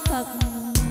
phật.